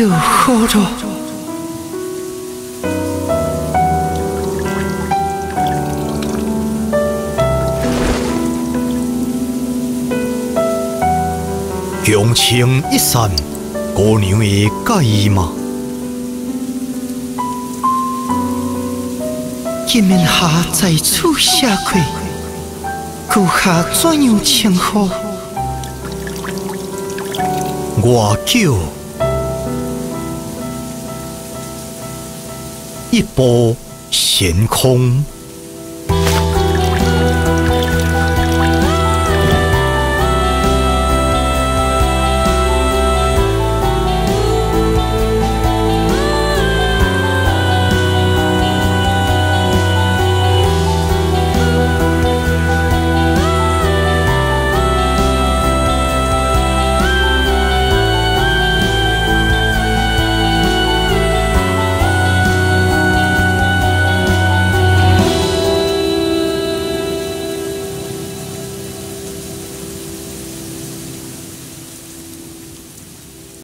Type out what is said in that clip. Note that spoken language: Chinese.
就好了。雄情一闪，姑娘会介意吗？金面下在此下跪，顾下怎样称呼？我叫一波悬空。